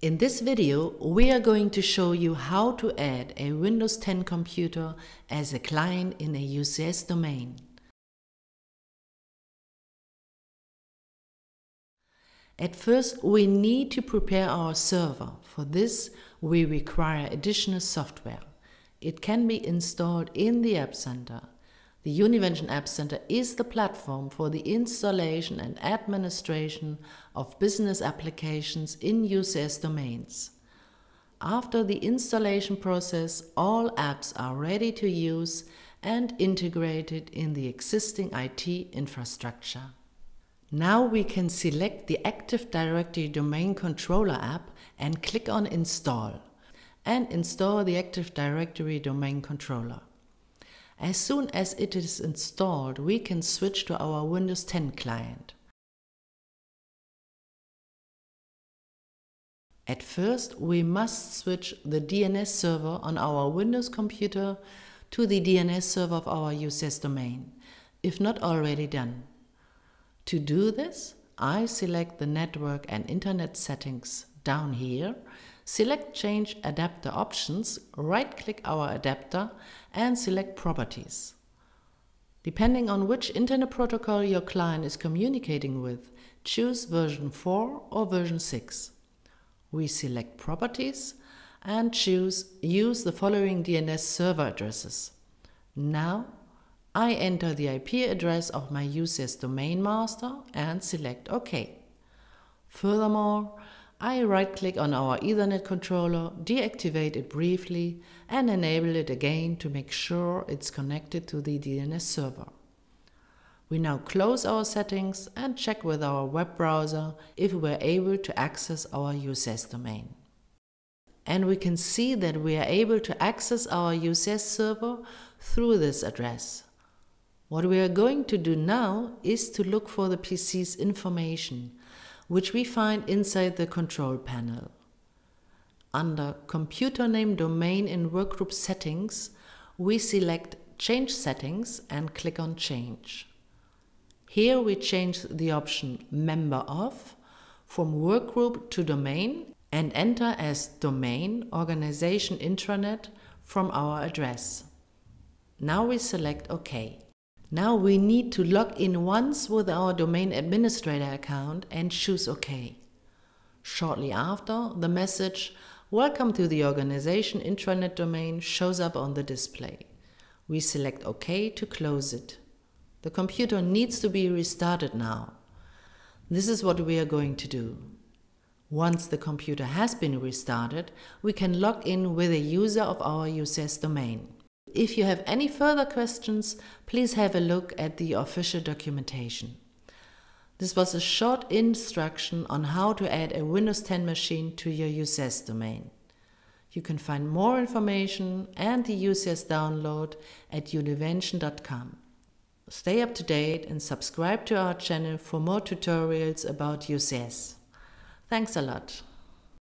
In this video, we are going to show you how to add a Windows 10 computer as a client in a UCS domain. At first, we need to prepare our server. For this, we require additional software. It can be installed in the App Center. The Univention App Center is the platform for the installation and administration of business applications in UCS domains. After the installation process, all apps are ready to use and integrated in the existing IT infrastructure. Now we can select the Active Directory Domain Controller app and click on Install and install the Active Directory Domain Controller. As soon as it is installed, we can switch to our Windows 10 client. At first, we must switch the DNS server on our Windows computer to the DNS server of our UCS domain, if not already done. To do this, I select the network and internet settings down here, select change adapter options, right click our adapter and select properties. Depending on which internet protocol your client is communicating with, choose version 4 or version 6. We select properties and choose use the following DNS server addresses. Now I enter the IP address of my UCS domain master and select OK. Furthermore, I right click on our Ethernet controller, deactivate it briefly and enable it again to make sure it's connected to the DNS server. We now close our settings and check with our web browser if we're able to access our UCS domain. And we can see that we are able to access our UCS server through this address. What we are going to do now is to look for the PC's information, which we find inside the control panel. Under Computer Name Domain in Workgroup Settings, we select Change Settings and click on Change. Here we change the option Member of from Workgroup to Domain and enter as Domain Organization Intranet from our address. Now we select OK. Now we need to log in once with our domain administrator account and choose OK. Shortly after, the message Welcome to the organization intranet domain shows up on the display. We select OK to close it. The computer needs to be restarted now. This is what we are going to do. Once the computer has been restarted, we can log in with a user of our UCS domain. If you have any further questions, please have a look at the official documentation. This was a short instruction on how to add a Windows 10 machine to your UCS domain. You can find more information and the UCS download at univention.com. Stay up to date and subscribe to our channel for more tutorials about UCS. Thanks a lot.